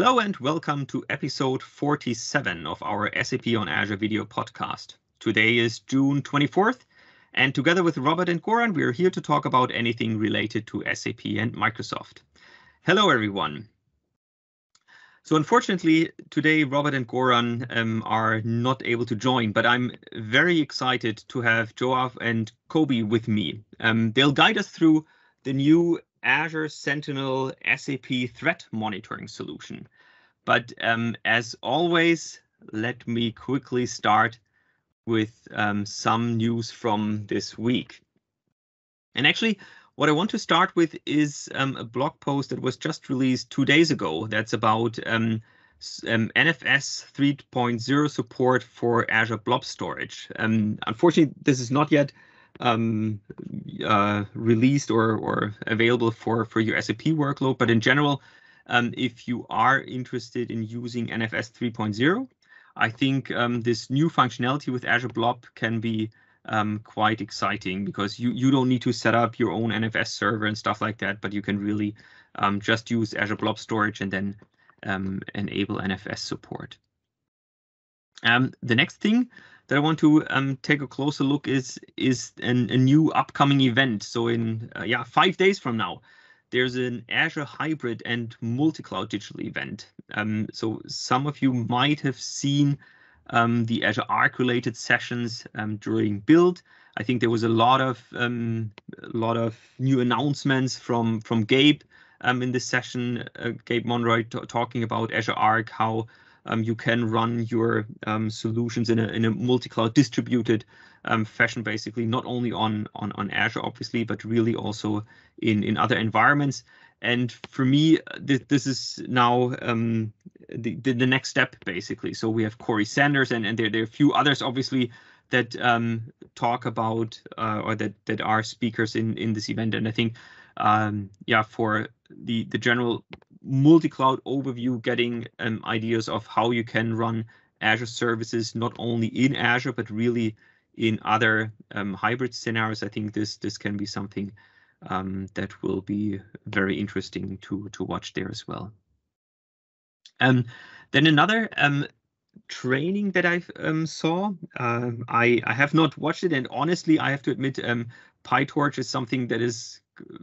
Hello and welcome to episode 47 of our SAP on Azure video podcast. Today is June 24th, and together with Robert and Goran, we are here to talk about anything related to SAP and Microsoft. Hello, everyone. So unfortunately, today Robert and Goran um, are not able to join, but I'm very excited to have Yoav and Koby with me. Um, they'll guide us through the new Azure Sentinel SAP Threat Monitoring solution. But um, as always, let me quickly start with um, some news from this week. And actually, what I want to start with is um, a blog post that was just released two days ago. That's about um, um, NFS 3.0 support for Azure Blob Storage. Um, unfortunately, this is not yet um, uh, released or, or available for, for your SAP workload, but in general, um, if you are interested in using NFS 3.0, I think this new functionality with Azure Blob can be um, quite exciting because you, you don't need to set up your own NFS server and stuff like that, but you can really um, just use Azure Blob Storage and then um, enable NFS support. Um, the next thing that I want to um, take a closer look is is an, a new upcoming event. So in uh, yeah five days from now, there's an Azure Hybrid and Multi-Cloud Digital event. Um, so some of you might have seen um, the Azure Arc related sessions um, during build. I think there was a lot of um, a lot of new announcements from from Gabe um, in this session. Uh, Gabe Monroy talking about Azure Arc, how um, you can run your um, solutions in a in a multi-cloud distributed fashion, basically not only on on on Azure, obviously, but really also in in other environments. And for me, th this is now um, the, the, the next step, basically. So we have Corey Sanders, and and there there are a few others, obviously, that um, talk about uh, or that that are speakers in in this event. And I think, um, yeah, for the the general multi-cloud overview, getting um, ideas of how you can run Azure services not only in Azure but really in other um, hybrid scenarios. I think this this can be something um, that will be very interesting to to watch there as well. Um, then another um, training that I um, saw, uh, I I have not watched it, and honestly, I have to admit, um, PyTorch is something that is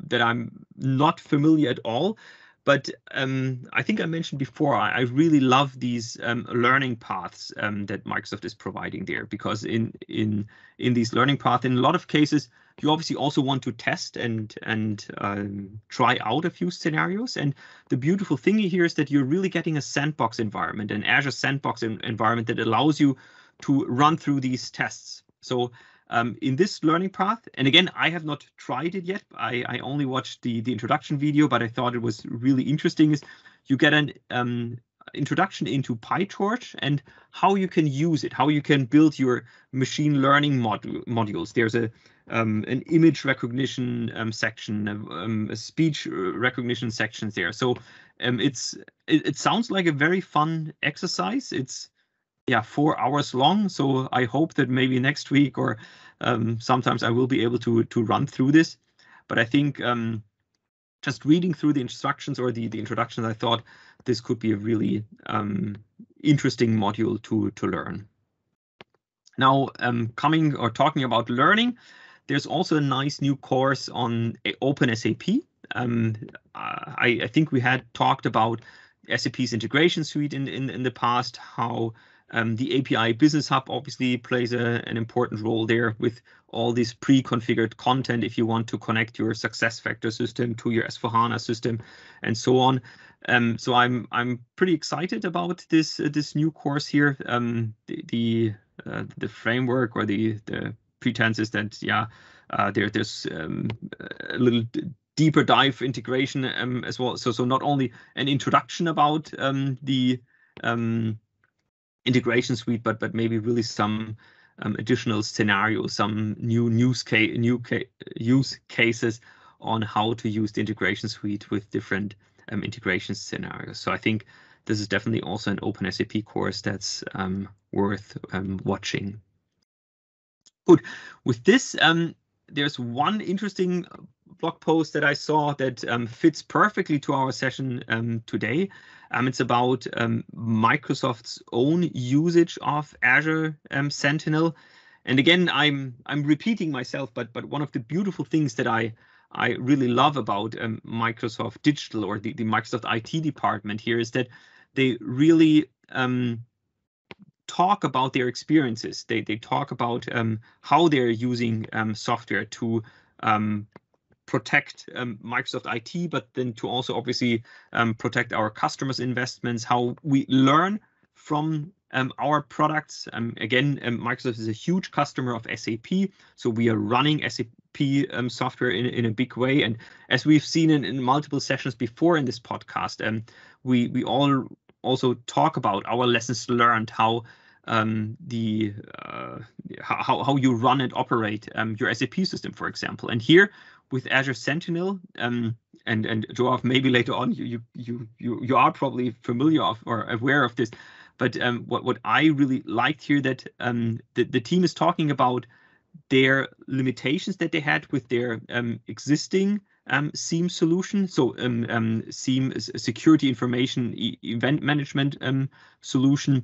that I'm not familiar at all. But um, I think I mentioned before, I, I really love these um, learning paths um, that Microsoft is providing there, because in in in these learning paths, in a lot of cases, you obviously also want to test and and um, try out a few scenarios. And the beautiful thing here is that you're really getting a sandbox environment, an Azure sandbox environment that allows you to run through these tests. So um, in this learning path. And again, I have not tried it yet. I, I only watched the, the introduction video, but I thought it was really interesting. Is you get an um, introduction into PyTorch and how you can use it, how you can build your machine learning module, modules. There's a um, an image recognition um, section, um, a speech recognition section there. So um, it's it, it, sounds like a very fun exercise. It's yeah four hours long. So i hope that maybe next week or um, sometimes i will be able to to run through this. But i think um, just reading through the instructions or the the introductions i thought this could be a really um, interesting module to to learn. Now um, coming or talking about learning there's also a nice new course on OpenSAP. Um, I, I think we had talked about SAP's integration suite in, in, in the past, how um, the API Business Hub obviously plays a, an important role there with all this pre-configured content if you want to connect your SuccessFactor system to your S4HANA system and so on. Um, so I'm I'm pretty excited about this uh, this new course here. Um, the the, uh, the framework or the the pretense is that yeah, uh, there there's um, a little deeper dive integration um, as well. So so not only an introduction about um, the um, integration suite, but but maybe really some um, additional scenarios, some new use case, new ca use cases on how to use the integration suite with different um, integration scenarios. So I think this is definitely also an open SAP course that's um, worth um, watching. Good. With this, um, there's one interesting blog post that I saw that um, fits perfectly to our session um, today. Um, it's about um, Microsoft's own usage of Azure um, Sentinel. And again, I'm I'm repeating myself, but but one of the beautiful things that I I really love about um, Microsoft Digital or the, the Microsoft IT department here is that they really talk about their experiences. They they talk about how they're using software to um, protect um, Microsoft IT, but then to also obviously um, protect our customers' investments, how we learn from um, our products. Um, again, um, Microsoft is a huge customer of SAP, so we are running SAP um, software in, in a big way. And as we've seen in, in multiple sessions before in this podcast, um, we we all also talk about our lessons learned, how um, the uh, how how you run and operate um, your SAP system, for example. And here with Azure Sentinel, um, and and Yoav, maybe later on you you you you are probably familiar of or aware of this, but um, what what I really liked here that um, the the team is talking about their limitations that they had with their um, existing um, SIEM solution. So um, um, SIEM security information e event management um, solution.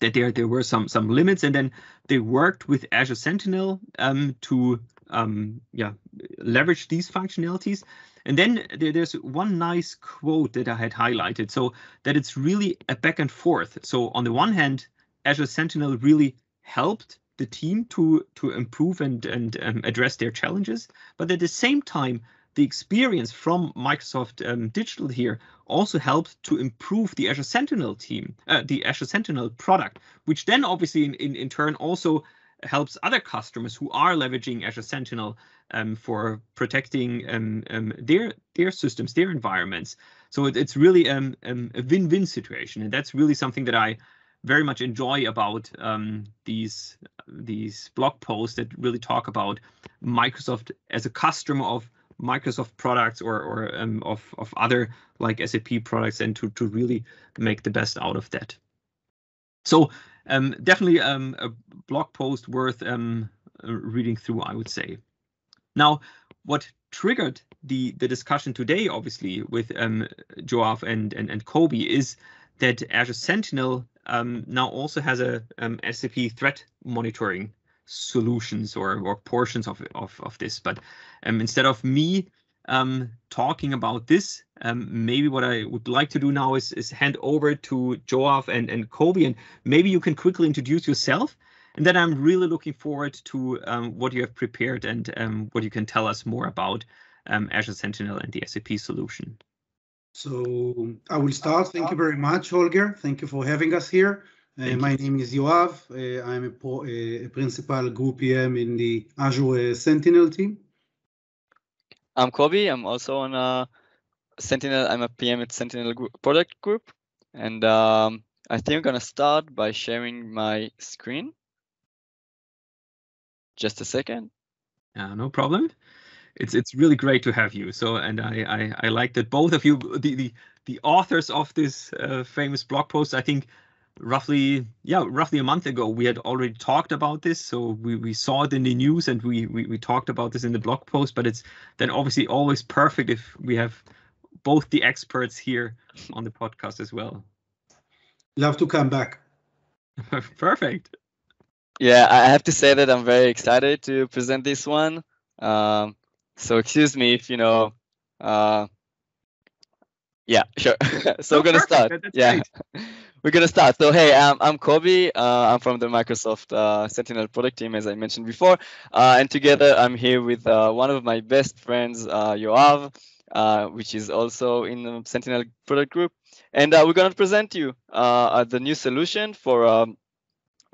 That there there were some some limits, and then they worked with Azure Sentinel um, to um, yeah, leverage these functionalities. And then there, there's one nice quote that I had highlighted, so that it's really a back and forth. So on the one hand, Azure Sentinel really helped the team to to improve and and um, address their challenges, but at the same time, the experience from Microsoft um, Digital here also helped to improve the Azure Sentinel team, uh, the Azure Sentinel product, which then obviously in, in, in turn also helps other customers who are leveraging Azure Sentinel um, for protecting um, um, their their systems, their environments. So it, it's really um, um, a win-win situation, and that's really something that I very much enjoy about um, these these blog posts that really talk about Microsoft as a customer of Microsoft products or or of of other like SAP products, and to to really make the best out of that. So um, definitely um, a blog post worth um, reading through, I would say. Now, what triggered the the discussion today, obviously, with um, Yoav and, and and Koby, is that Azure Sentinel um, now also has a um, SAP threat monitoring solutions or or portions of of, of this. But um, instead of me um, talking about this. Um, maybe what I would like to do now is, is hand over to Yoav and, and Koby, and maybe you can quickly introduce yourself. And then I'm really looking forward to um, what you have prepared and um, what you can tell us more about um, Azure Sentinel and the SAP solution. So I will start. Thank you very much, Holger. Thank you for having us here. Uh, my name is Yoav. Uh, I'm a, a, principal group PM in the Azure Sentinel team. I'm Koby. I'm also on a Sentinel. I'm a PM at Sentinel group, product group. And um, I think I'm going to start by sharing my screen. Just a second. Yeah, no problem. It's it's really great to have you. So, and I I, I like that both of you, the the, the authors of this uh, famous blog post, I think roughly yeah roughly a month ago we had already talked about this. So we, we saw it in the news and we, we we talked about this in the blog post but it's then obviously always perfect if we have both the experts here on the podcast as well. Love to come back. Perfect. Yeah i have to say that i'm very excited to present this one. Um, so excuse me if you know uh, yeah sure so no, we're gonna perfect. start That's yeah we're gonna start. So hey, um, I'm Koby. Uh, I'm from the Microsoft uh, Sentinel product team, as I mentioned before, uh, and together I'm here with uh, one of my best friends, uh, Yoav, uh, which is also in the Sentinel product group, and we're gonna present you the new solution for um,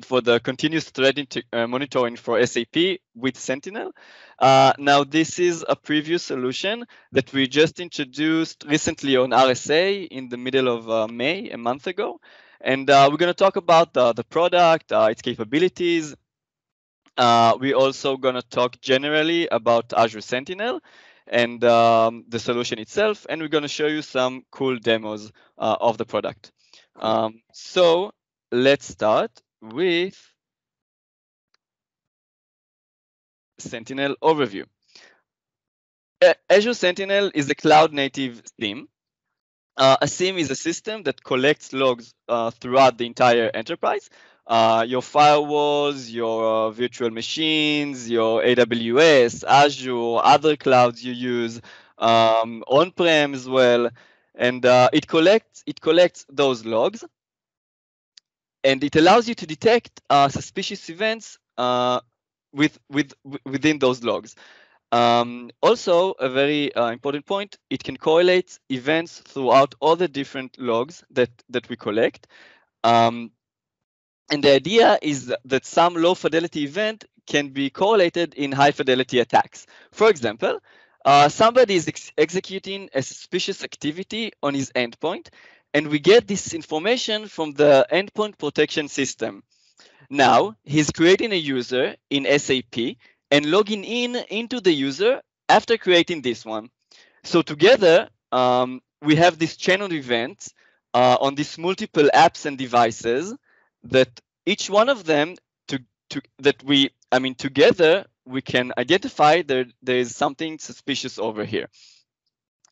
for the continuous threat uh, monitoring for SAP with Sentinel. Uh, now, this is a preview solution that we just introduced recently on RSA in the middle of uh, May, a month ago. And uh, we're going to talk about the product, uh, its capabilities. Uh, we're also going to talk generally about Azure Sentinel and um, the solution itself. And we're going to show you some cool demos of the product. Um, so let's start with Sentinel overview. Azure Sentinel is a cloud native SIEM. Uh, a SIEM is a system that collects logs uh, throughout the entire enterprise. Uh, your firewalls, your uh, virtual machines, your AWS, Azure, other clouds you use, um, on-prem as well, and uh, it collects it collects those logs, and it allows you to detect suspicious events with with within those logs. Um, also, a very uh, important point, it can correlate events throughout all the different logs that, that we collect. Um, and the idea is that some low fidelity event can be correlated in high fidelity attacks. For example, uh, somebody is ex executing a suspicious activity on his endpoint, and we get this information from the endpoint protection system. Now, he's creating a user in SAP and logging in into the user after creating this one. So together, um, we have this chain of events uh, on these multiple apps and devices that each one of them to, to that we, I mean, together we can identify that there is something suspicious over here.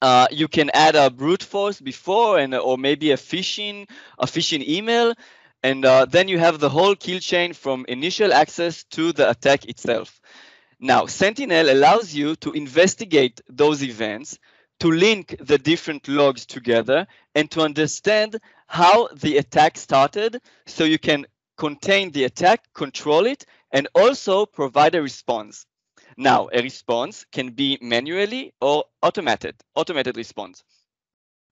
Uh, you can add a brute force before and or maybe a phishing a phishing email and uh, then you have the whole kill chain from initial access to the attack itself now, Sentinel allows you to investigate those events, to link the different logs together, and to understand how the attack started so you can contain the attack, control it, and also provide a response. Now, a response can be manually or automated, automated response.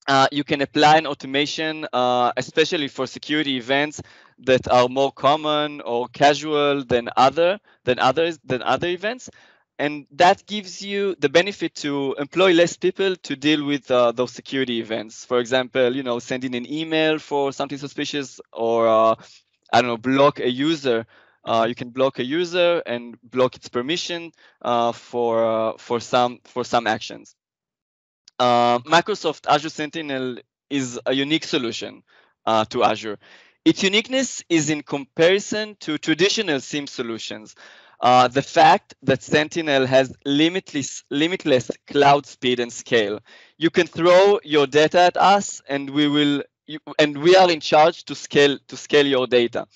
Uh, you can apply an automation, uh, especially for security events that are more common or casual than other than others than other events, and that gives you the benefit to employ less people to deal with uh, those security events. For example, you know, sending an email for something suspicious, or uh, I don't know, block a user. Uh, you can block a user and block its permission for for some for some actions uh, Microsoft Azure Sentinel is a unique solution uh, to Azure. Its uniqueness is in comparison to traditional SIEM solutions. Uh, the fact that Sentinel has limitless, limitless cloud speed and scale. You can throw your data at us, and we will, you, and we are in charge to scale to scale your data.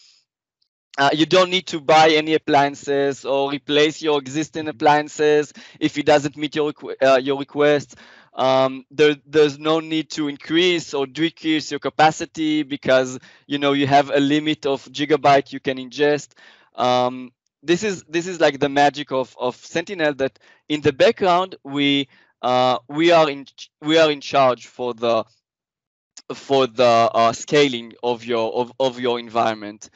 Uh, you don't need to buy any appliances or replace your existing appliances if it doesn't meet your uh, your request um, there, there's no need to increase or decrease your capacity because you know you have a limit of gigabyte you can ingest. Um, this is this is like the magic of of Sentinel that in the background we uh, we are in we are in charge for the for the uh, scaling of your of, of your environment.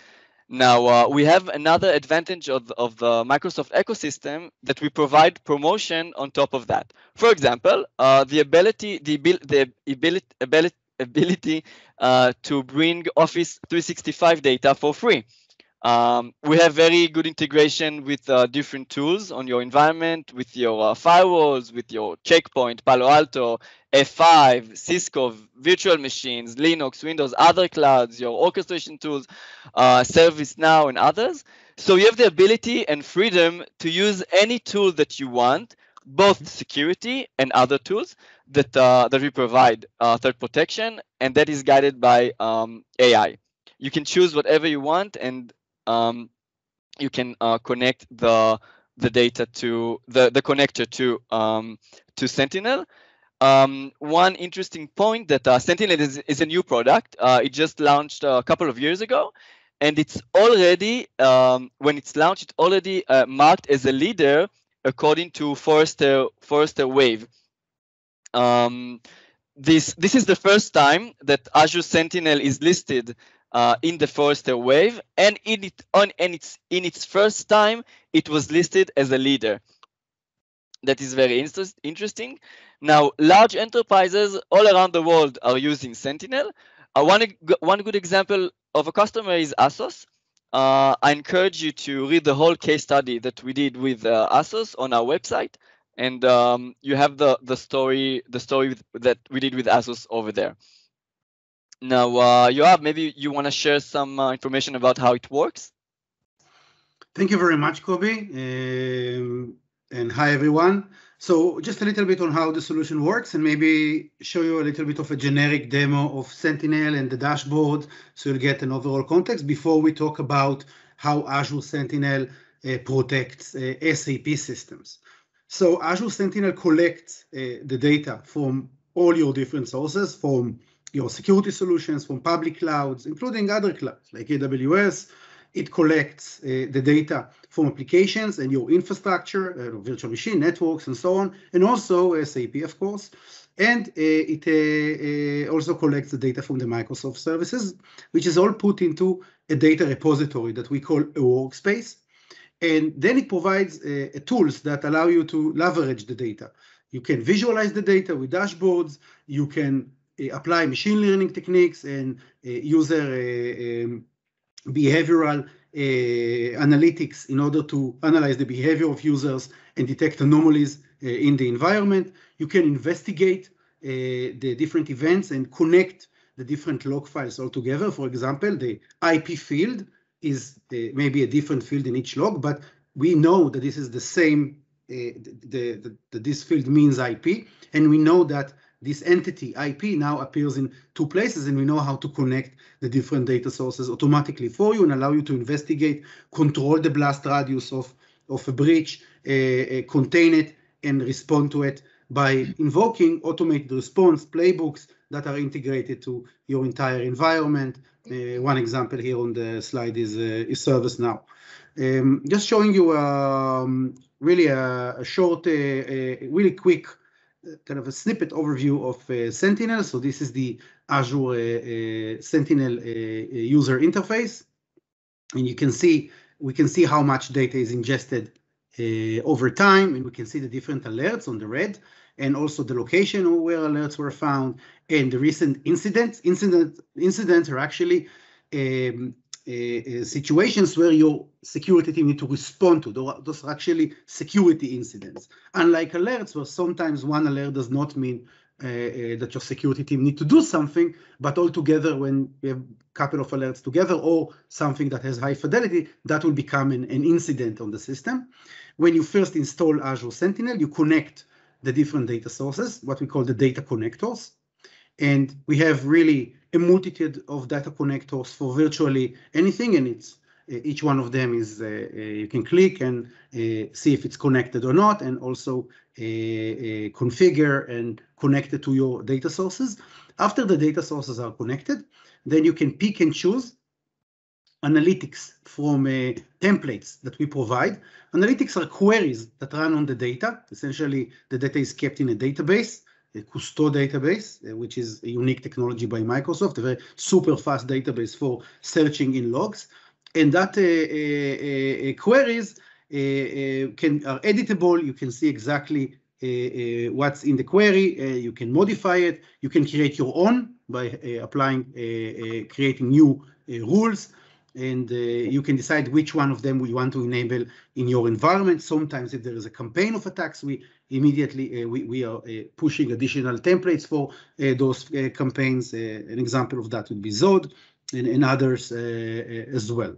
Now, uh, we have another advantage of, of the Microsoft ecosystem that we provide promotion on top of that. For example, uh, the ability, the, the ability, ability, ability uh, to bring Office 365 data for free. Um, we have very good integration with uh, different tools on your environment, with your uh, firewalls, with your Checkpoint, Palo Alto, F5, Cisco, virtual machines, Linux, Windows, other clouds, your orchestration tools, uh, ServiceNow, and others. So you have the ability and freedom to use any tool that you want, both security and other tools that uh, that we provide, uh, threat protection, and that is guided by um, AI. You can choose whatever you want, and um, you can uh, connect the the data to the the connector to um, to Sentinel. Um, one interesting point that uh, Sentinel is, is a new product. Uh, it just launched a couple of years ago, and it's already um, when it's launched, it's already uh, marked as a leader according to Forrester Forrester Wave. Um, this this is the first time that Azure Sentinel is listed uh, in the Forrester Wave, and in it on and its in its first time, it was listed as a leader. That is very inter interesting. Now, large enterprises all around the world are using Sentinel. Uh, one one good example of a customer is Asos. Uh, I encourage you to read the whole case study that we did with uh, Asos on our website, and um, you have the the story the story that we did with Asos over there. Now, uh, Yoav, maybe you want to share some uh, information about how it works? Thank you very much, Koby. Um, and hi, everyone. So just a little bit on how the solution works and maybe show you a little bit of a generic demo of Sentinel and the dashboard so you'll get an overall context before we talk about how Azure Sentinel uh, protects uh, SAP systems. So Azure Sentinel collects uh, the data from all your different sources, from your security solutions, from public clouds, including other clouds like AWS, it collects uh, the data from applications and your infrastructure, uh, virtual machine networks, and so on, and also SAP, of course. And uh, it uh, uh, also collects the data from the Microsoft services, which is all put into a data repository that we call a workspace. And then it provides uh, tools that allow you to leverage the data. You can visualize the data with dashboards. You can apply machine learning techniques and user um, behavioral uh, analytics in order to analyze the behavior of users and detect anomalies uh, in the environment. You can investigate uh, the different events and connect the different log files all together. For example, the IP field is maybe a different field in each log, but we know that this is the same, the, the, the, this field means IP, and we know that this entity IP now appears in two places and we know how to connect the different data sources automatically for you and allow you to investigate, control the blast radius of, of a breach, uh, uh, contain it and respond to it by invoking automated response playbooks that are integrated to your entire environment. Uh, one example here on the slide is, uh, is ServiceNow. Um, just showing you um, really a, a short, uh, a really quick kind of a snippet overview of uh, Sentinel. So this is the Azure uh, uh, Sentinel user interface. And you can see, we can see how much data is ingested over time, and we can see the different alerts on the red, and also the location where alerts were found, and the recent incidents. Incident, incidents are actually um, situations where your security team need to respond to. Those are actually security incidents. Unlike alerts, where sometimes one alert does not mean uh, uh, that your security team need to do something, but altogether when you have a couple of alerts together or something that has high fidelity, that will become an, an incident on the system. When you first install Azure Sentinel, you connect the different data sources, what we call the data connectors. And we have really a multitude of data connectors for virtually anything, and it's uh, each one of them is uh, uh, you can click and see if it's connected or not, and also configure and connect it to your data sources. After the data sources are connected, then you can pick and choose analytics from uh, templates that we provide. Analytics are queries that run on the data. Essentially, the data is kept in a database Kusto database, uh, which is a unique technology by Microsoft, a very super fast database for searching in logs. And that uh, uh, uh queries uh, uh, can are editable. You can see exactly what's in the query. you can modify it. You can create your own by applying, creating new rules and uh, you can decide which one of them we want to enable in your environment. Sometimes if there is a campaign of attacks, we immediately uh, we, we are uh, pushing additional templates for uh, those uh, campaigns. Uh, an example of that would be Zod and, and others as well.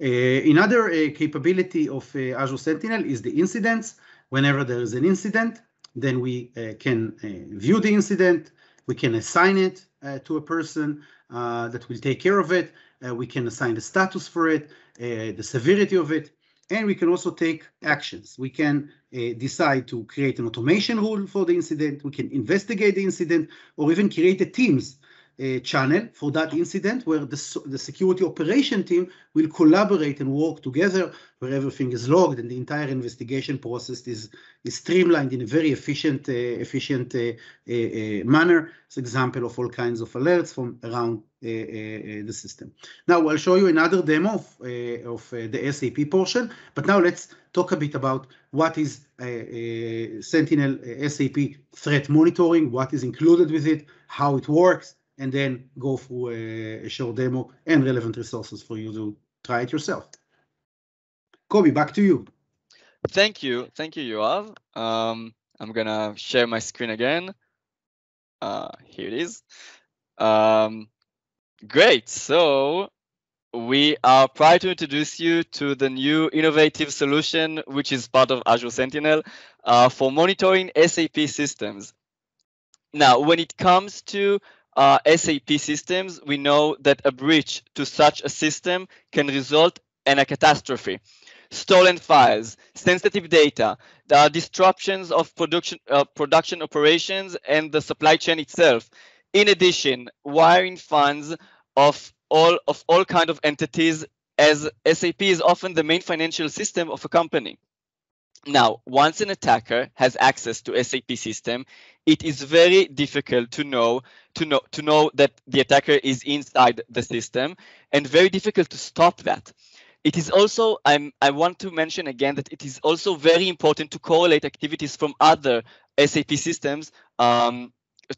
another capability of Azure Sentinel is the incidents. Whenever there is an incident, then we can view the incident, we can assign it to a person that will take care of it, uh, we can assign the status for it, uh, the severity of it, and we can also take actions. We can uh, decide to create an automation rule for the incident. We can investigate the incident or even create a teams uh, channel for that incident where the, the security operation team will collaborate and work together where everything is logged and the entire investigation process is, is streamlined in a very efficient, uh, efficient uh, uh, uh manner. It's an example of all kinds of alerts from around uh, the system. Now I'll show you another demo of, of the SAP portion, but now let's talk a bit about what is Sentinel SAP threat monitoring, what is included with it, how it works, and then go through a, a short demo and relevant resources for you to try it yourself. Koby, back to you. Thank you. Thank you, Yoav. Um, I'm going to share my screen again. Uh, here it is. Um, great. So we are proud to introduce you to the new innovative solution, which is part of Azure Sentinel uh, for monitoring SAP systems. Now, when it comes to uh, SAP systems, we know that a breach to such a system can result in a catastrophe. Stolen files, sensitive data, the disruptions of production, uh, production operations and the supply chain itself. In addition, wiring funds of all of all kind of entities as SAP is often the main financial system of a company. Now, once an attacker has access to SAP system, it is very difficult to know to know to know that the attacker is inside the system and very difficult to stop that. It is also I'm I want to mention again that it is also very important to correlate activities from other SAP systems um,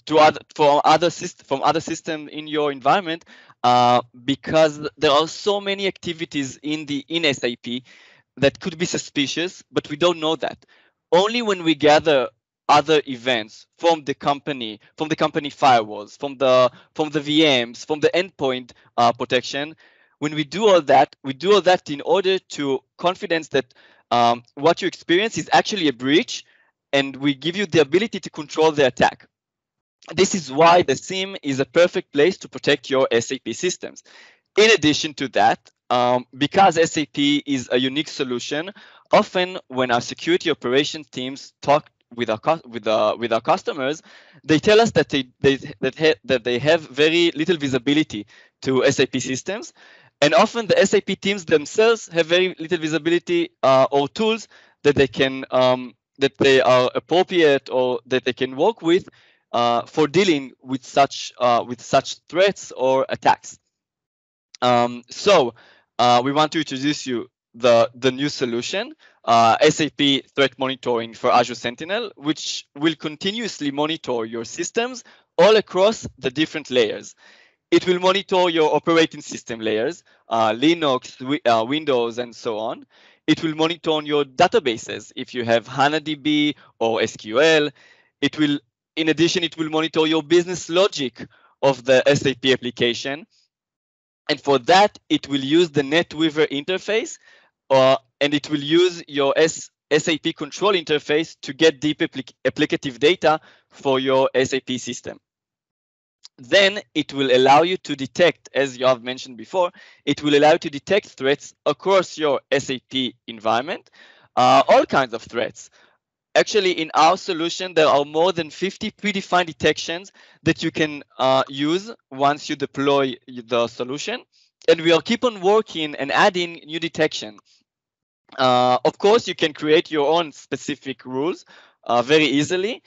to other from other system from other system in your environment uh, because there are so many activities in the in SAP that could be suspicious, but we don't know that. Only when we gather other events from the company, from the company firewalls, from the from the VMs, from the endpoint uh, protection, when we do all that, we do all that in order to confidence that um, what you experience is actually a breach, and we give you the ability to control the attack. This is why the SIEM is a perfect place to protect your SAP systems. In addition to that, um, because SAP is a unique solution, often when our security operations teams talk with our with our with our customers, they tell us that they, they that ha- that they have very little visibility to SAP systems, and often the SAP teams themselves have very little visibility uh, or tools that they can um, that they are appropriate or that they can work with uh, for dealing with such uh, with such threats or attacks. Um, so uh, we want to introduce you the, the new solution, uh, SAP Threat Monitoring for Azure Sentinel, which will continuously monitor your systems all across the different layers. It will monitor your operating system layers, uh, Linux, uh, Windows, and so on. It will monitor your databases if you have HANA-DB or SQL. It will, in addition, it will monitor your business logic of the SAP application and for that, it will use the NetWeaver interface, uh, and it will use your S SAP control interface to get deep applic applicative data for your SAP system. Then it will allow you to detect, as you have mentioned before, it will allow you to detect threats across your SAP environment, uh, all kinds of threats, actually in our solution there are more than 50 predefined detections that you can uh, use once you deploy the solution. And we'll keep on working and adding new detection. Uh, of course you can create your own specific rules uh, very easily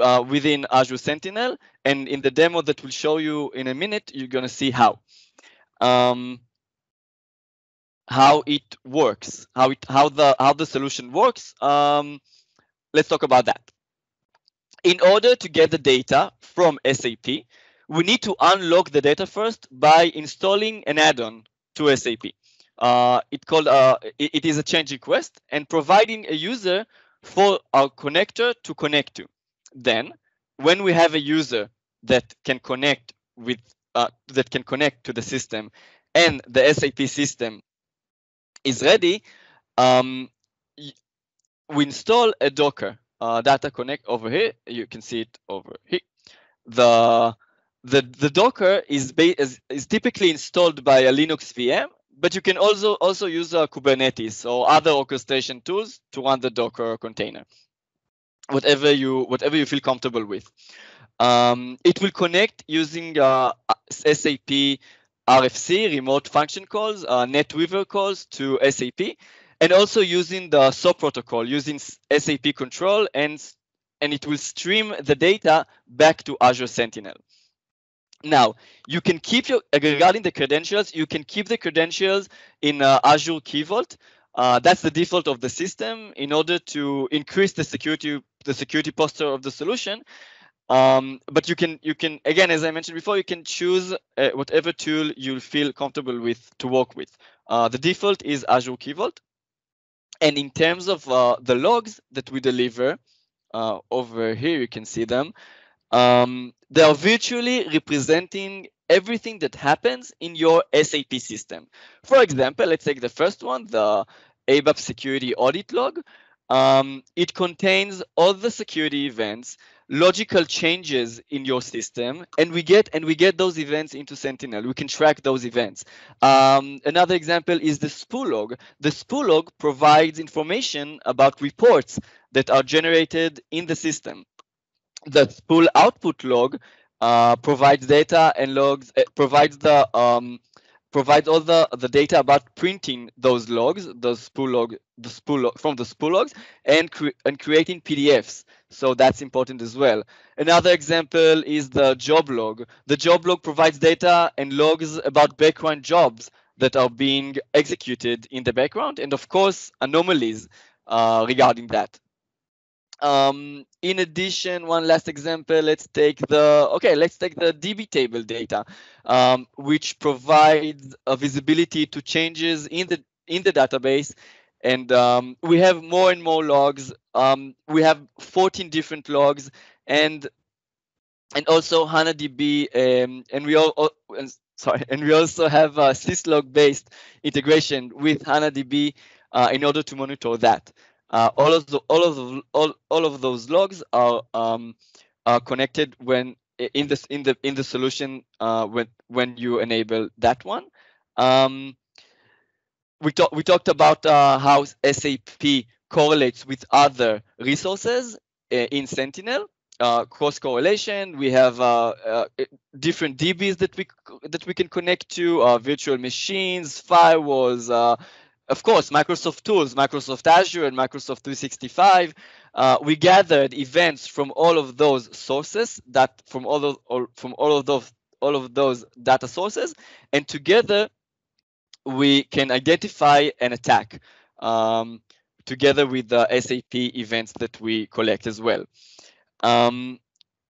uh, within azure sentinel. And in the demo that we'll show you in a minute you're going to see how. Um, how it works how it how the how the solution works. Um, let's talk about that. In order to get the data from SAP, we need to unlock the data first by installing an add-on to SAP. Uh, it called uh, it, it is a change request and providing a user for our connector to connect to. Then, when we have a user that can connect with uh, that can connect to the system and the SAP system is ready, um, we install a Docker uh, data connect over here. You can see it over here. The the the Docker is, is is typically installed by a Linux VM, but you can also also use a Kubernetes or other orchestration tools to run the Docker container. Whatever you whatever you feel comfortable with. Um, it will connect using uh, SAP RFC remote function calls, uh, NetWeaver calls to SAP, and also using the SOAP protocol using SAP control and and it will stream the data back to Azure Sentinel. Now, you can keep your regarding the credentials, you can keep the credentials in uh, Azure Key Vault. Uh, that's the default of the system in order to increase the security the security posture of the solution. Um, but you can you can again, as I mentioned before, you can choose uh, whatever tool you feel comfortable with to work with. Uh, the default is Azure Key Vault. And in terms of uh, the logs that we deliver, uh, over here you can see them, um, they are virtually representing everything that happens in your SAP system. For example, let's take the first one, the ABAP security audit log. Um, it contains all the security events, logical changes in your system, and we get and we get those events into Sentinel. We can track those events. Um, another example is the spool log. The spool log provides information about reports that are generated in the system. The spool output log uh, provides data and logs, uh, provides the um, provides all the, the data about printing those logs, the spool log, the spool log, from the spool logs, and cre and creating PDFs. So that's important as well. Another example is the job log. The job log provides data and logs about background jobs that are being executed in the background, and of course anomalies uh, regarding that. Um, in addition, one last example, let's take the, okay, let's take the DB table data, um, which provides a visibility to changes in the, in the database. And um, we have more and more logs. Um, we have 14 different logs and and also HANA-DB, um, and we all, and, sorry, and we also have a syslog based integration with HANA-DB uh, in order to monitor that. Uh, all of the, all of the, all, all of those logs are um, are connected when in this in the in the solution uh, when when you enable that one. Um, we talked we talked about uh, how SAP correlates with other resources uh, in Sentinel. Uh, cross correlation. We have uh, uh, different DBs that we that we can connect to, uh, virtual machines, firewalls, of course, Microsoft tools, Microsoft Azure and Microsoft 365. Uh, we gathered events from all of those sources, that from all of or from all of those all of those data sources, and together we can identify an attack um, together with the SAP events that we collect as well. Um,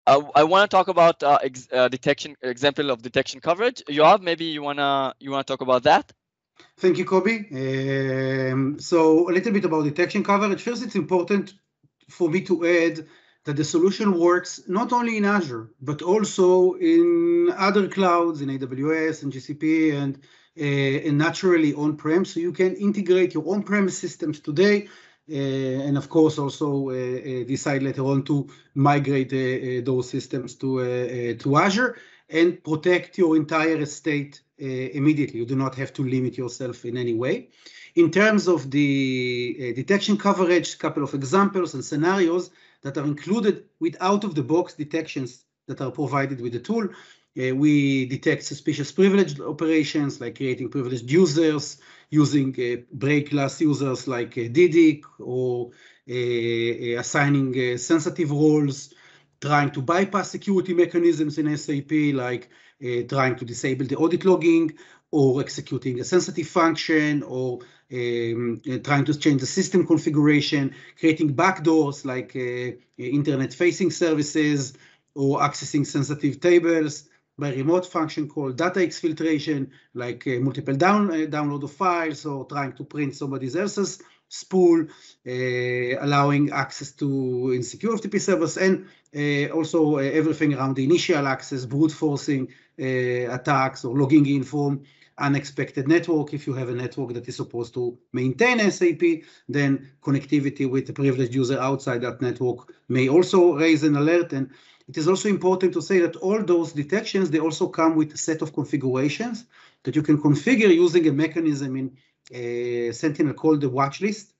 I, I want to talk about uh, ex, uh, detection example of detection coverage. Yoav, maybe you wanna you wanna talk about that? Thank you, Koby. Um, so a little bit about detection coverage. First, it's important for me to add that the solution works not only in Azure, but also in other clouds, in AWS and GCP and, uh, and naturally on-prem. So you can integrate your on-premise systems today uh, and of course also uh, uh decide later on to migrate uh, uh, those systems to, to Azure and protect your entire estate uh, immediately. You do not have to limit yourself in any way. In terms of the uh, detection coverage, a couple of examples and scenarios that are included with out-of-the-box detections that are provided with the tool. Uh, we detect suspicious privileged operations like creating privileged users, using uh, break glass users like uh, or uh, assigning sensitive roles trying to bypass security mechanisms in SAP, like uh, trying to disable the audit logging or executing a sensitive function or um, uh, trying to change the system configuration, creating backdoors like uh, internet-facing services or accessing sensitive tables by remote function called data exfiltration, like uh, multiple down, uh, download of files or trying to print somebody else's spool, uh, allowing access to insecure FTP servers, and also uh, everything around the initial access, brute forcing attacks or logging in from unexpected network. If you have a network that is supposed to maintain SAP, then connectivity with a privileged user outside that network may also raise an alert. And it is also important to say that all those detections, they also come with a set of configurations that you can configure using a mechanism in uh, Sentinel called the watch list.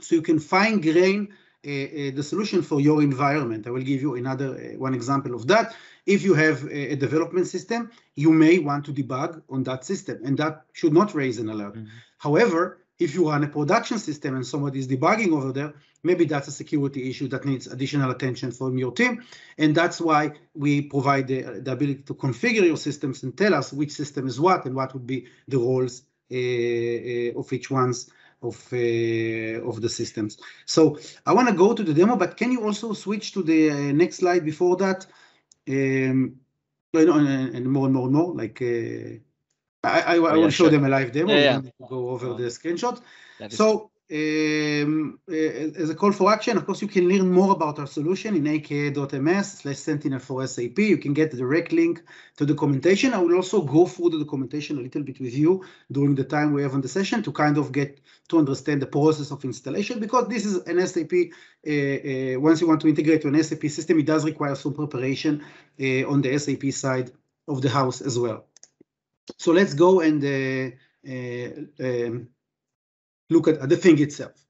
So you can fine grain uh, uh, the solution for your environment. I will give you another one example of that. If you have a, a, development system, you may want to debug on that system, and that should not raise an alert. Mm -hmm. However, if you run a production system and somebody is debugging over there, maybe that's a security issue that needs additional attention from your team. And that's why we provide the, the ability to configure your systems and tell us which system is what and what would be the roles uh, uh, of each one's of uh, of the systems. So I want to go to the demo, but can you also switch to the uh, next slide before that? Um, and, and more and more and more, like uh, I, I, I oh, will show sure. them a live demo. Yeah, yeah. Go over the screenshot. So um, as a call for action, of course, you can learn more about our solution in aka.ms slash sentinel for SAP. You can get the direct link to the documentation. I will also go through the documentation a little bit with you during the time we have on the session to kind of get to understand the process of installation because this is an SAP, uh, uh, once you want to integrate to an SAP system, it does require some preparation uh, on the SAP side of the house as well. So let's go and um, look at, at the thing itself.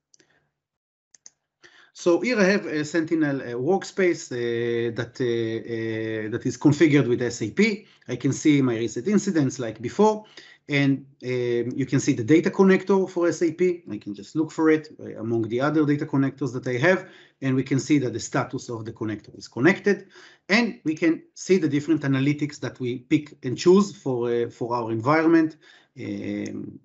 So here I have a Sentinel uh, workspace uh, that, uh, uh that is configured with SAP. I can see my recent incidents like before, and um, you can see the data connector for SAP. I can just look for it uh, among the other data connectors that I have, and we can see that the status of the connector is connected, and we can see the different analytics that we pick and choose for, uh, for our environment. Um,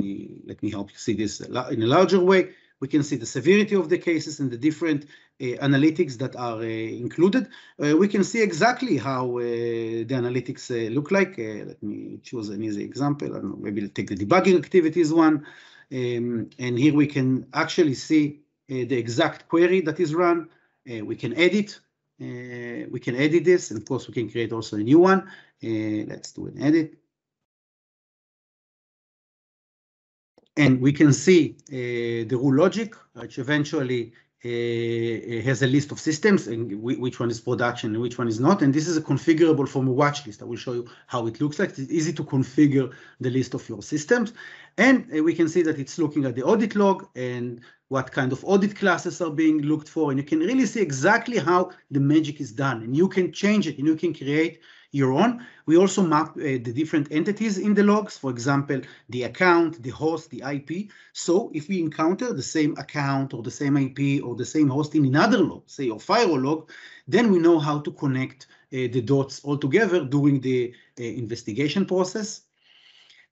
let me help you see this in a larger way. We can see the severity of the cases and the different uh, analytics that are uh, included. Uh, we can see exactly how uh, the analytics uh, look like. Uh, let me choose an easy example. I don't know, maybe take the debugging activities one. Um, and here we can actually see the exact query that is run. we can edit. we can edit this, and of course, we can create also a new one. let's do an edit. And we can see uh, the rule logic, which eventually uh, has a list of systems and which one is production and which one is not. And this is a configurable from a watch list. I will show you how it looks like. It's easy to configure the list of your systems. And uh, we can see that it's looking at the audit log and what kind of audit classes are being looked for. And you can really see exactly how the magic is done. And you can change it and you can create your own. We also map uh, the different entities in the logs, for example, the account, the host, the IP. So if we encounter the same account or the same IP or the same host in another log, say your firewall log, then we know how to connect uh, the dots all together during the uh, investigation process.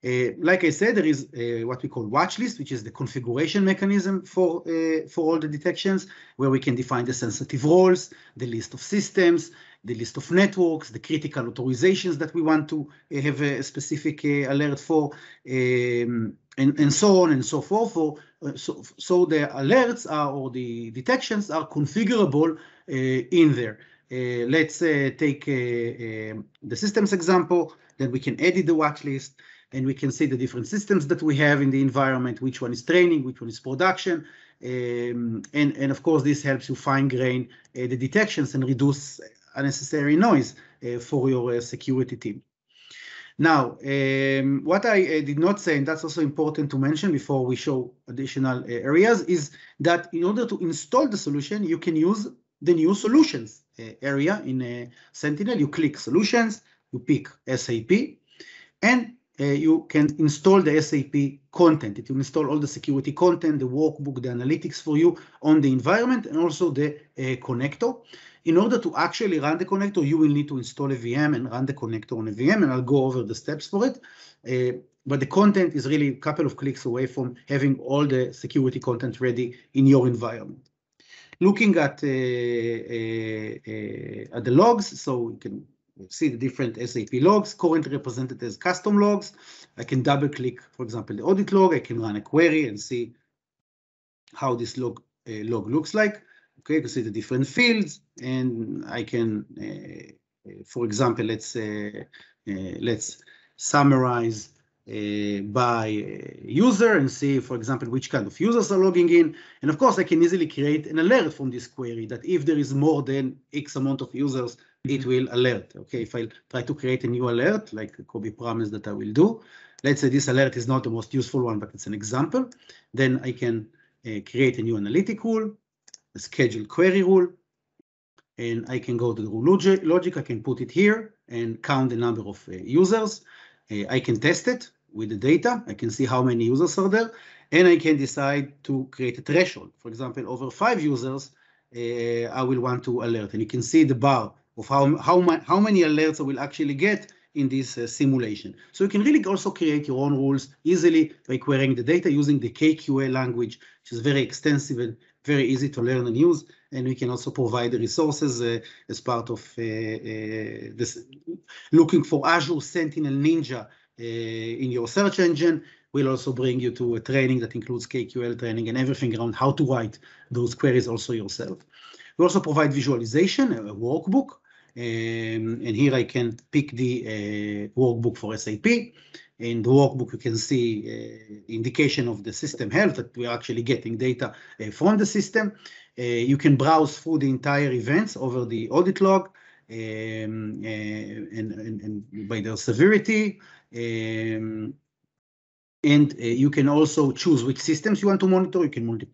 Uh, like I said, there is uh, what we call watch list, which is the configuration mechanism for, uh, for all the detections, where we can define the sensitive roles, the list of systems, the list of networks, the critical authorizations that we want to uh, have a specific uh, alert for, um, and, and so on and so forth. For, uh, so, so the alerts are, or the detections are configurable in there. Uh, let's uh, take uh, the systems example, then we can edit the watch list and we can see the different systems that we have in the environment, which one is training, which one is production. Um, and, and of course, this helps you fine grain the detections and reduce unnecessary noise uh, for your uh, security team. Now, um, what I uh, did not say, and that's also important to mention before we show additional uh, areas, is that in order to install the solution, you can use the new solutions uh, area in uh, Sentinel. You click solutions, you pick SAP, and you can install the SAP content. It will install all the security content, the workbook, the analytics for you on the environment, and also the connector. In order to actually run the connector, you will need to install a VM and run the connector on a VM, and I'll go over the steps for it. Uh, but the content is really a couple of clicks away from having all the security content ready in your environment. Looking at, uh, uh, uh at the logs, so you can see the different SAP logs currently represented as custom logs. I can double click, for example, the audit log. I can run a query and see how this log, uh, log looks like. Okay, the different fields, and I can, uh, uh for example, let's uh, let's summarize uh, by user and see, for example, which kind of users are logging in. And of course, I can easily create an alert from this query that if there is more than X amount of users, it will alert. Okay, if I try to create a new alert, like Koby promised that I will do, let's say this alert is not the most useful one, but it's an example, then I can uh, create a new analytic rule the schedule query rule. And I can go to the rule logic, I can put it here and count the number of uh, users. Uh, I can test it with the data. I can see how many users are there. And I can decide to create a threshold. For example, over five users, uh, I will want to alert. And you can see the bar of how, how, how many alerts I will actually get in this uh, simulation. So you can really also create your own rules easily by querying the data using the KQL language, which is very extensive and very easy to learn and use. And we can also provide resources uh, as part of uh, uh, this looking for Azure Sentinel Ninja in your search engine. We'll also bring you to a training that includes KQL training and everything around how to write those queries also yourself. We also provide visualization, a workbook, um, and here I can pick the uh, workbook for SAP. In the workbook, you can see uh, indication of the system health that we're actually getting data uh, from the system. you can browse through the entire events over the audit log um, and, and, and, by their severity. Um, and uh, you can also choose which systems you want to monitor. You can monitor,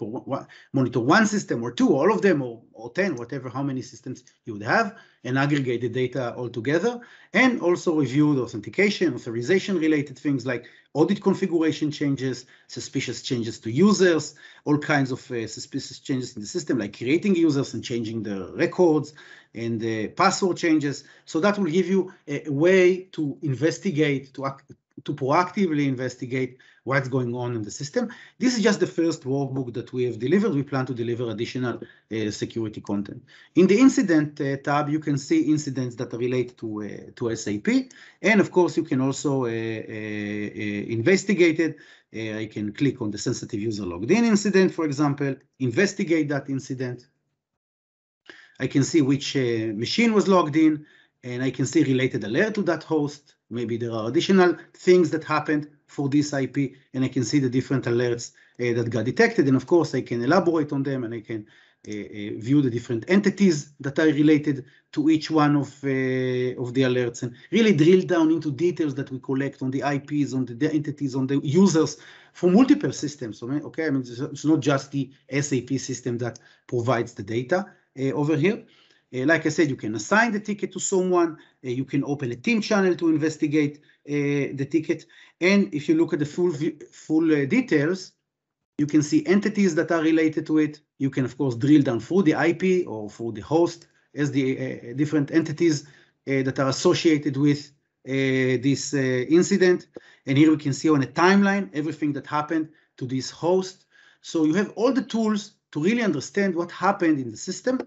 monitor one system or two, all of them, or, or 10, whatever, how many systems you would have, and aggregate the data all together. And also review the authentication, authorization related things like audit configuration changes, suspicious changes to users, all kinds of uh, suspicious changes in the system, like creating users and changing the records and the password changes. So that will give you a way to investigate, to, to proactively investigate what's going on in the system. This is just the first workbook that we have delivered. We plan to deliver additional uh, security content. In the incident uh, tab, you can see incidents that are related to, uh, to SAP. And of course, you can also uh, uh, uh, investigate it. I can click on the sensitive user logged in incident, for example, investigate that incident. I can see which machine was logged in, and I can see related alert to that host. Maybe there are additional things that happened for this IP, and I can see the different alerts uh, that got detected. And of course, I can elaborate on them and I can uh, uh, view the different entities that are related to each one of, uh, of the alerts and really drill down into details that we collect on the IPs, on the, entities, on the users from multiple systems. Okay, I mean, it's not just the SAP system that provides the data uh, over here. Uh, like I said, you can assign the ticket to someone. Uh, you can open a team channel to investigate uh, the ticket. And if you look at the full view, full details, you can see entities that are related to it. You can, of course, drill down through the IP or through the host as the uh, different entities uh, that are associated with uh, this incident. And here we can see on a timeline everything that happened to this host. So you have all the tools to really understand what happened in the system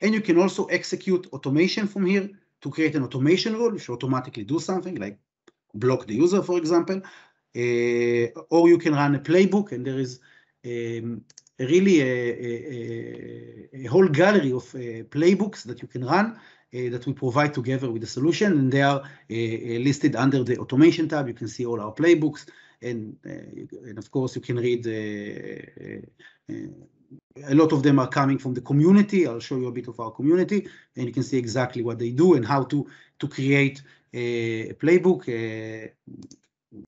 and you can also execute automation from here to create an automation rule, which automatically do something like block the user, for example. Uh, or you can run a playbook, and there is um, really a, a, a, whole gallery of uh, playbooks that you can run uh, that we provide together with the solution, and they are uh, uh, listed under the automation tab. You can see all our playbooks, and, uh, and of course you can read a lot of them are coming from the community. I'll show you a bit of our community, and you can see exactly what they do and how to to create a, playbook. Uh,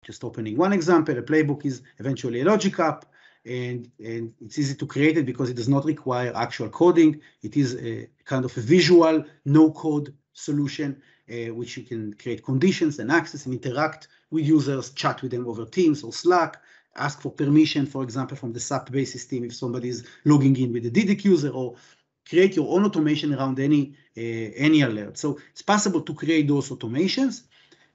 just opening one example, a playbook is eventually a logic app, and, and it's easy to create it because it does not require actual coding. It is a kind of a visual, no-code solution, uh, which you can create conditions and access and interact with users, chat with them over Teams or Slack, ask for permission, for example, from the SAP basis team if somebody is logging in with a DDIC user or create your own automation around any uh, any alert. So it's possible to create those automations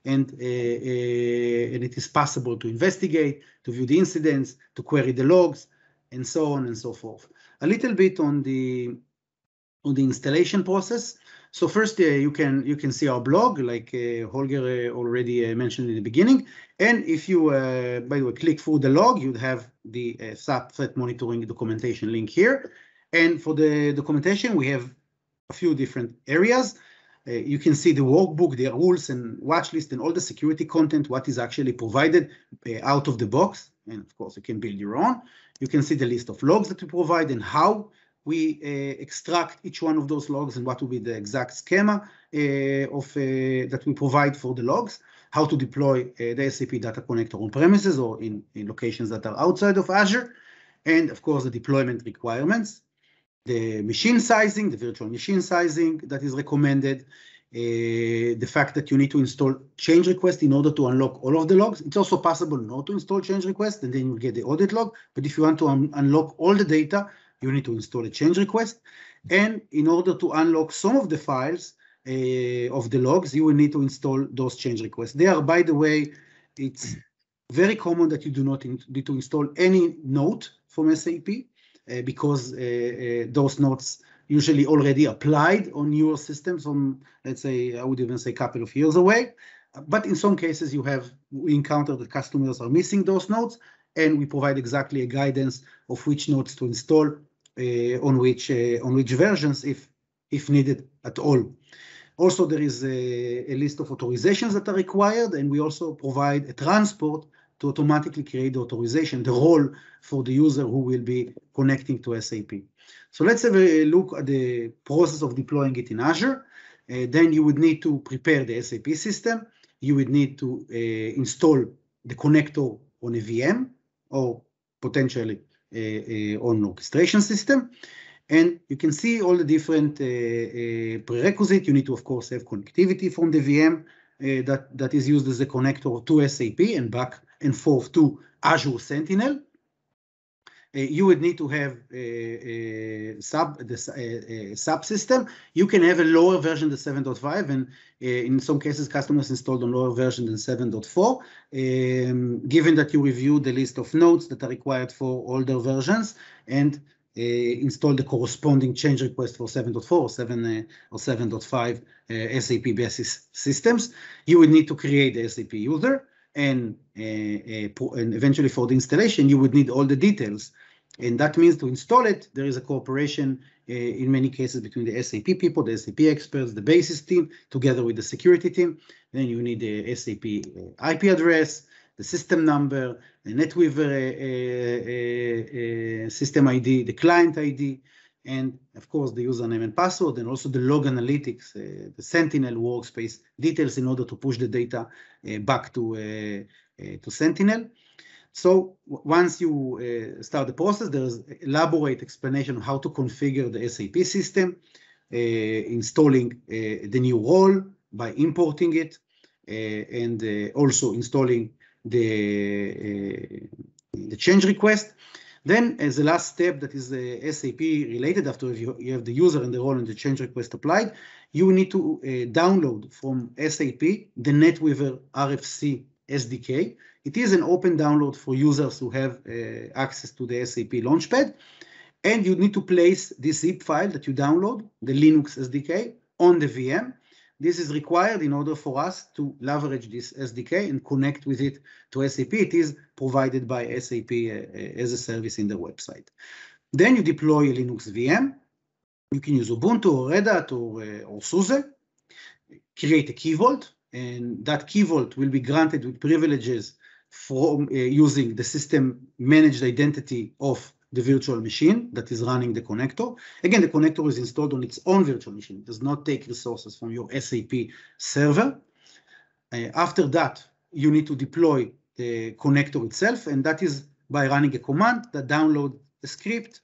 and, uh, uh, and it is possible to investigate, to view the incidents, to query the logs, and so on and so forth. A little bit on the on the installation process. So first, uh, you can you can see our blog, like uh, Holger uh, already uh, mentioned in the beginning. And if you, uh, by the way, click through the log, you'd have the uh, SAP threat monitoring documentation link here. And for the documentation, we have a few different areas. you can see the workbook, the rules and watch list, and all the security content, what is actually provided out of the box. And of course, you can build your own. You can see the list of logs that we provide and how we uh, extract each one of those logs and what will be the exact schema uh, of uh, that we provide for the logs, how to deploy the SAP Data Connector on premises or in, in locations that are outside of Azure, and of course the deployment requirements, the machine sizing, the virtual machine sizing that is recommended, uh, the fact that you need to install change request in order to unlock all of the logs. It's also possible not to install change request and then you get the audit log. But if you want to un unlock all the data, you need to install a change request. And in order to unlock some of the files uh, of the logs, you will need to install those change requests. They are, by the way, it's very common that you do not need to install any note from SAP uh, because uh, uh, those notes usually already applied on your systems from, let's say, I would even say a couple of years away. but in some cases you have, we encounter the customers are missing those notes and we provide exactly a guidance of which nodes to install on which uh, on which versions if if needed at all. Also, there is a, a, list of authorizations that are required, and we also provide a transport to automatically create the authorization, the role for the user who will be connecting to SAP. So let's have a look at the process of deploying it in Azure. Uh, then you would need to prepare the SAP system. You would need to uh, install the connector on a VM or potentially uh, uh, on orchestration system. And you can see all the different uh, uh, prerequisites. You need to, of course, have connectivity from the VM uh, that, that is used as a connector to SAP and back and forth to Azure Sentinel. Uh, you would need to have a, a sub the subsystem. You can have a lower version than 7.5, and uh, in some cases, customers installed on lower version than 7.4. Um, given that you review the list of notes that are required for older versions and uh, install the corresponding change request for 7.4 or 7 uh, or 7.5 uh, SAP basis systems. You would need to create the SAP user, and, and eventually for the installation, you would need all the details. And that means to install it, there is a cooperation uh, in many cases between the SAP people, the SAP experts, the basis team, together with the security team. Then you need the SAP uh, IP address, the system number, the NetWeaver uh, uh, uh, system ID, the client ID, and of course the username and password, and also the log analytics, uh, the Sentinel workspace details in order to push the data uh, back to, uh, to Sentinel. So once you start the process, there's elaborate explanation of how to configure the SAP system, installing the new role by importing it, and also installing the, uh, the change request. Then as the last step that is uh, SAP related after you, you, have the user and the role and the change request applied, you need to uh, download from SAP the NetWeaver RFC SDK. It is an open download for users who have uh, access to the SAP Launchpad. And you need to place this zip file that you download, the Linux SDK, on the VM. This is required in order for us to leverage this SDK and connect with it to SAP. It is provided by SAP uh, as a service in the website. Then you deploy a Linux VM. You can use Ubuntu or Red Hat or, uh, or SUSE. Create a key vault, and that key vault will be granted with privileges from uh, using the system managed identity of the virtual machine that is running the connector. Again, the connector is installed on its own virtual machine. It does not take resources from your SAP server. Uh, after that, you need to deploy the connector itself, and that is by running a command that download a script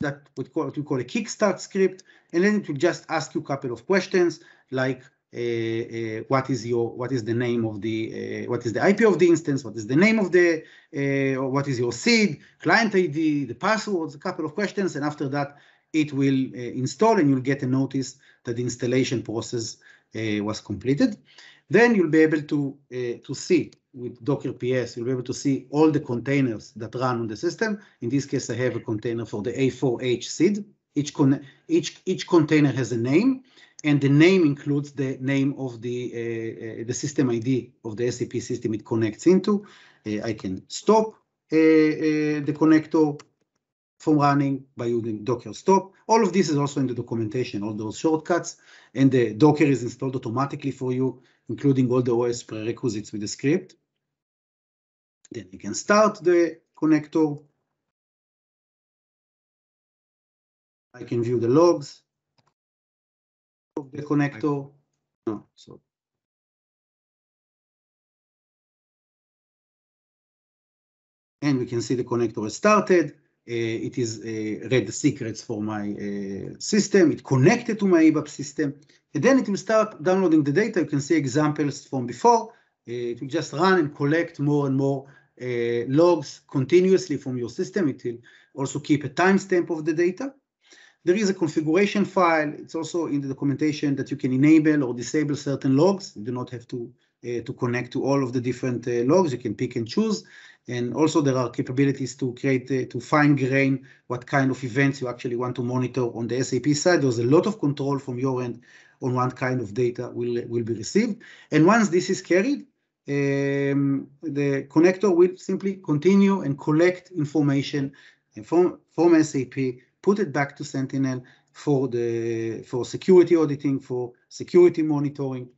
that what we call a kickstart script, and then it will just ask you a couple of questions like Uh, uh, what is your what is the name of the uh, what is the IP of the instance, what is the name of the uh, what is your SID, client ID, the passwords, a couple of questions, and after that it will install and you'll get a notice that the installation process was completed. Then you'll be able to to see with Docker PS, you'll be able to see all the containers that run on the system. In this case, I have a container for the A4H SID. Each, each, each container has a name, and the name includes the name of the uh, uh, the system ID of the SAP system it connects into. Uh, I can stop uh, uh, the connector from running by using Docker stop. All of this is also in the documentation, all those shortcuts, and the Docker is installed automatically for you, including all the OS prerequisites with the script. Then you can start the connector. I can view the logs the connector. No, so. And we can see the connector has started. Uh, it is uh, read the secrets for my uh, system. It connected to my ABAP system. And then it will start downloading the data. You can see examples from before. Uh, it will just run and collect more and more uh, logs continuously from your system. It will also keep a timestamp of the data. There is a configuration file. It's also in the documentation that you can enable or disable certain logs. You do not have to uh, to connect to all of the different uh, logs. You can pick and choose. And also there are capabilities to create, uh, to fine grain what kind of events you actually want to monitor on the SAP side. There's a lot of control from your end on what kind of data will, will be received. And once this is carried, um, the connector will simply continue and collect information from, from SAP, put it back to Sentinel for the for security auditing, for security monitoring,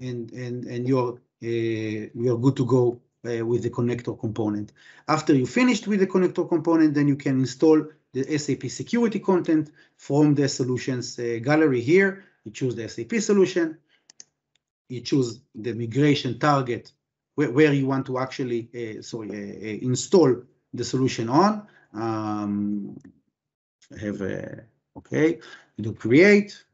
and and and you're uh, you're good to go uh, with the connector component. After you finished with the connector component, then you can install the SAP security content from the solutions uh, gallery here. You choose the SAP solution. You choose the migration target where, where you want to actually uh, sorry uh, install the solution on. Um, have a okay. You do create.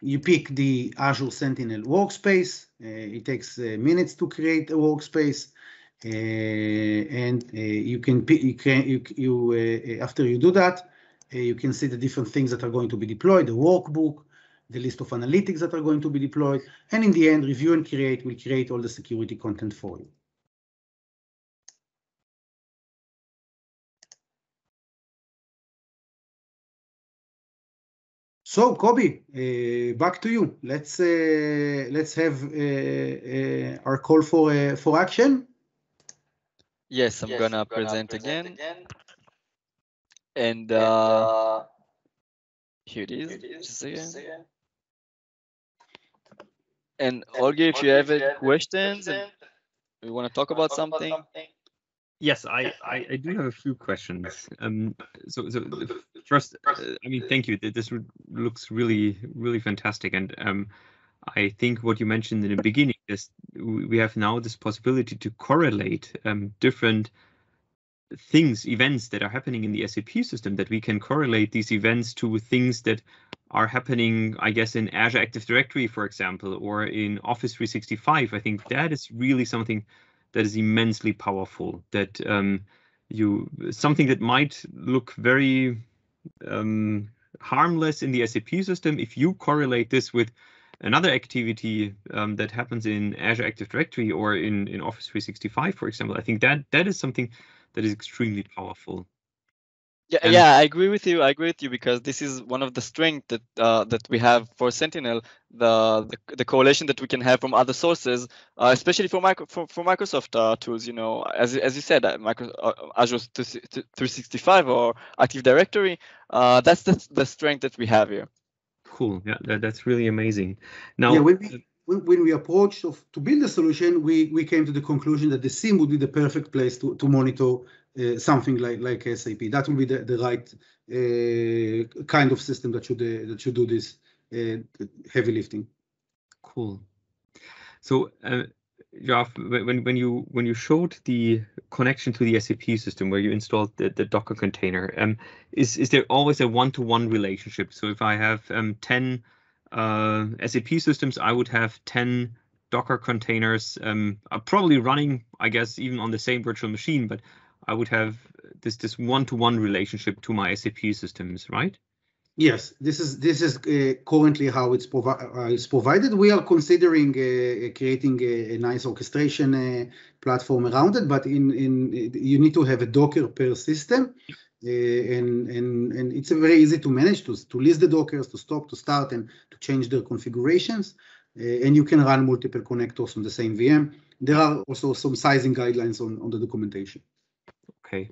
You pick the Azure Sentinel workspace. Uh, it takes uh, minutes to create a workspace. Uh, and uh, you can you can you, you uh, after you do that you can see the different things that are going to be deployed the workbook the list of analytics that are going to be deployed and in the end review and create will create all the security content for you So, Koby, uh, back to you. Let's uh, let's have uh, our call for for action. Yes, I'm yes, gonna, I'm present, gonna present again. again. And, uh, here it is. Here it is. Just a second. And Holger, if you have any questions, and we want to talk about something. Yes, I, I, I, do have a few questions. Um, so, so first, uh, I mean, thank you. This looks really, really fantastic, and um, I think what you mentioned in the beginning is we have now this possibility to correlate um, different things, events that are happening in the SAP system, that we can correlate these events to things that are happening, I guess, in Azure Active Directory, for example, or in Office 365. I think that is really something that is immensely powerful. That um, you something that might look very um, harmless in the SAP system, if you correlate this with another activity um, that happens in Azure Active Directory or in, in Office 365, for example, I think that that is something that is extremely powerful. Yeah, and yeah, I agree with you. I agree with you because this is one of the strengths that uh, that we have for Sentinel, the, the, the correlation that we can have from other sources, uh, especially for, micro, for, for Microsoft uh, tools. You know, as as you said, uh, micro, uh, Azure 365 or Active Directory. Uh, that's the the strength that we have here. Cool. Yeah, that, that's really amazing. Now, yeah, when we when, when we approached of, to build a solution, we we came to the conclusion that the SIEM would be the perfect place to to monitor uh, something like like SAP. That will be the, the right uh, kind of system that should uh, that should do this heavy lifting. Cool. So, uh, Yoav, when when you when you showed the connection to the SAP system where you installed the, the Docker container, um, is is there always a one-to-one relationship? So if I have um, ten uh, SAP systems, I would have ten Docker containers, um, probably running, I guess, even on the same virtual machine, but I would have this this one-to-one relationship to my SAP systems, right? Yes, this is this is uh, currently how it's, provi uh, it's provided. We are considering uh, creating a, a, nice orchestration uh, platform around it, but in in you need to have a Docker per system, uh, and and and it's very easy to manage to to list the Dockers, to stop, to start, and to change their configurations. Uh, and you can run multiple connectors on the same VM. There are also some sizing guidelines on on the documentation. Okay.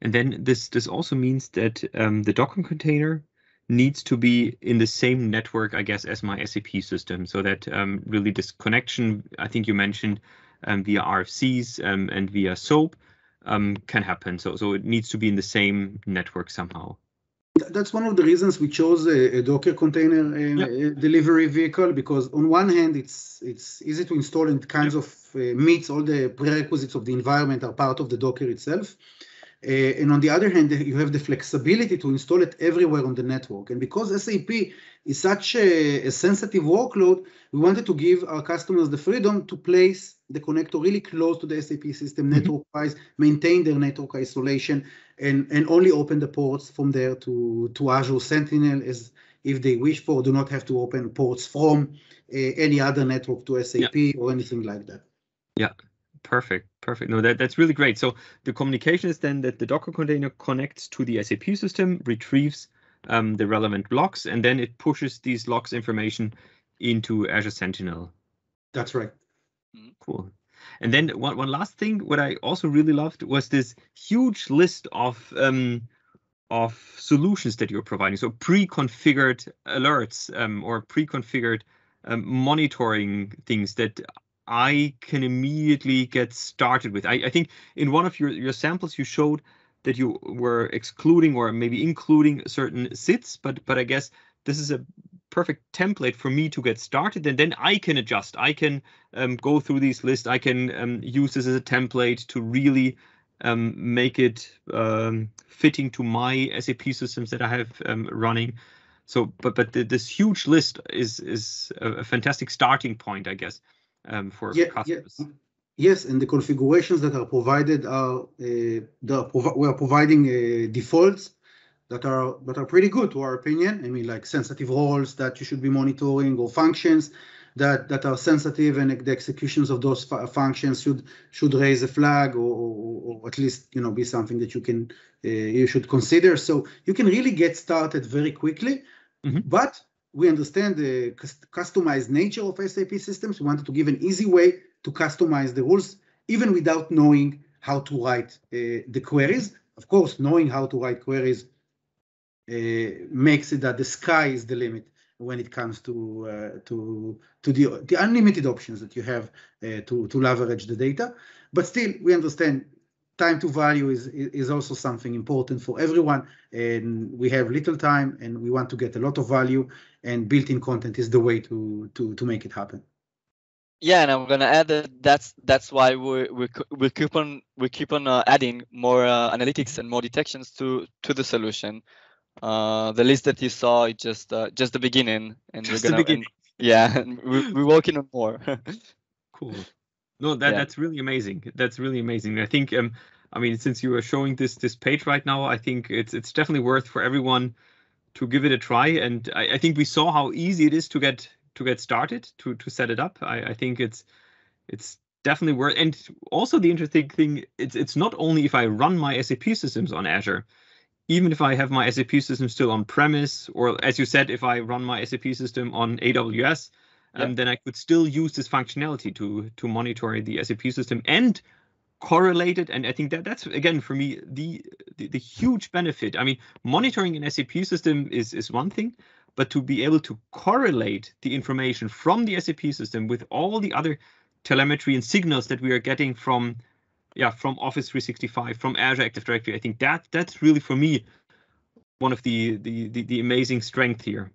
And then this this also means that um, the Docker container needs to be in the same network, I guess, as my SAP system, so that um, really this connection, I think you mentioned um, via RFCs um, and via SOAP um, can happen. So so it needs to be in the same network somehow. That's one of the reasons we chose a, a Docker container yep. delivery vehicle because on one hand it's it's easy to install and kinds of uh, meets all the prerequisites of the environment are part of the Docker itself. Uh, and on the other hand, you have the flexibility to install it everywhere on the network. And because SAP is such a, a, sensitive workload, we wanted to give our customers the freedom to place the connector really close to the SAP system mm-hmm. network-wise, maintain their network isolation, and, and only open the ports from there to, to Azure Sentinel as if they wish for, do not have to open ports from uh, any other network to SAP yeah. or anything like that. Yeah, perfect, perfect. No, that, that's really great. So the communication is then that the Docker container connects to the SAP system, retrieves um, the relevant logs, and then it pushes these logs information into Azure Sentinel. That's right. Cool. And then one, one last thing, what I also really loved was this huge list of um, of solutions that you're providing. So pre-configured alerts um, or pre-configured um, monitoring things that I can immediately get started with. I, I, think in one of your, your samples you showed that you were excluding or maybe including certain SIDs, but but I guess this is a perfect template for me to get started and then I can adjust. I can um, go through these lists. I can um, use this as a template to really um, make it um, fitting to my SAP systems that I have um, running. So, but but the, this huge list is is a, fantastic starting point, I guess, um, for yeah, customers. Yeah. Yes, and the configurations that are provided are uh, the we are providing uh, defaults that are that are pretty good to our opinion. I mean, like sensitive roles that you should be monitoring or functions that that are sensitive and the executions of those functions should should raise a flag or, or, or, at least you know be something that you can uh, you should consider. So you can really get started very quickly, mm-hmm. but we understand the customized nature of SAP systems. We wanted to give an easy way to customize the rules, even without knowing how to write uh, the queries. Of course, knowing how to write queries makes it that the sky is the limit when it comes to uh, to to the the unlimited options that you have uh, to to leverage the data. But still, we understand time to value is is also something important for everyone, and we have little time, and we want to get a lot of value, and built-in content is the way to to to make it happen. Yeah, and I'm gonna add that that's that's why we we we keep on we keep on uh, adding more uh, analytics and more detections to to the solution uh, the list that you saw is just uh, just the beginning, and just we're gonna, the beginning. And, yeah, and we're, we're working on more. cool. No, that yeah. that's really amazing. That's really amazing. I think um, I mean, since you are showing this this page right now, I think it's it's definitely worth for everyone to give it a try. And I, I think we saw how easy it is to get to get started to to set it up. I, I think it's it's definitely worth. And also the interesting thing, it's it's not only if I run my SAP systems on Azure even if I have my SAP system still on premise, or as you said, if I run my SAP system on AWS, yeah. um, then I could still use this functionality to to monitor the SAP system and correlate it. And I think that that's again for me the, the the, huge benefit. I mean, monitoring an SAP system is is one thing, but to be able to correlate the information from the SAP system with all the other telemetry and signals that we are getting from yeah from Office 365, from Azure Active Directory. I think that that's really for me one of the the the, the amazing strength here.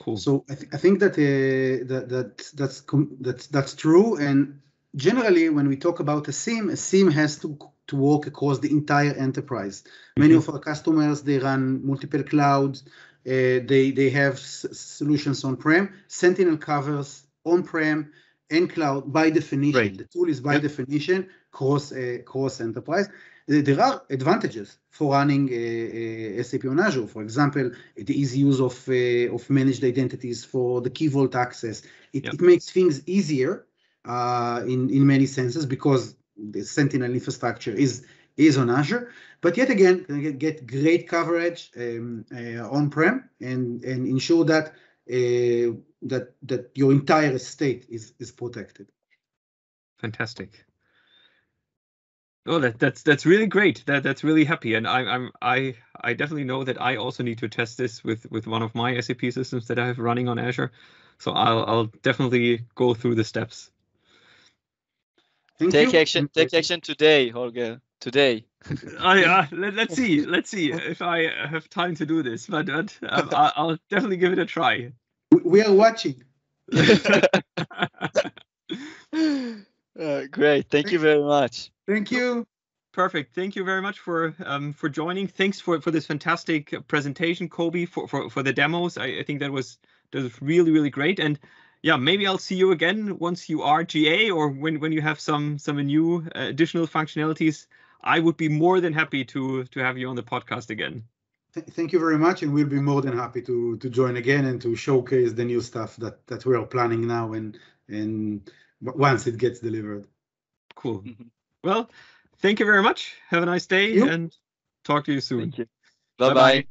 Cool. So I, th- I think that, uh, that that that's that's that's true. And generally, when we talk about a SIEM, a SIEM has to to work across the entire enterprise. Many mm-hmm. of our customers they run multiple clouds. Uh, they they have solutions on prem. Sentinel covers on prem and cloud by definition. Right. The tool is by yep. definition cross uh, cross enterprise. There are advantages for running uh, uh, SAP on Azure. For example, the easy use of uh, of managed identities for the Key Vault access. It, yep. it makes things easier uh, in in many senses because the Sentinel infrastructure is is on Azure. But yet again, get great coverage um, uh, on-prem and and ensure that uh, Uh, that that your entire estate is is protected. Fantastic. Oh, that that's that's really great. That that's really happy, and I, I'm I I definitely know that I also need to test this with with one of my SAP systems that I have running on Azure. So I'll I'll definitely go through the steps. Thank take you. action. Take action today, Holger. Today. Oh yeah. Let, us see. Let's see if I have time to do this, but, but um, I'll, I'll definitely give it a try. We are watching. Uh, great. Thank you very much. Thank you. Perfect. Thank you very much for um, for joining. Thanks for, for this fantastic presentation, Koby, for, for, for the demos. I, I think that was that was really really great. And yeah, maybe I'll see you again once you are GA or when when you have some some new uh, additional functionalities. I would be more than happy to to have you on the podcast again. Thank you very much, and we'll be more than happy to to join again and to showcase the new stuff that that we are planning now and and once it gets delivered. Cool. Mm-hmm. Well, thank you very much. Have a nice day and talk to you soon. Bye bye.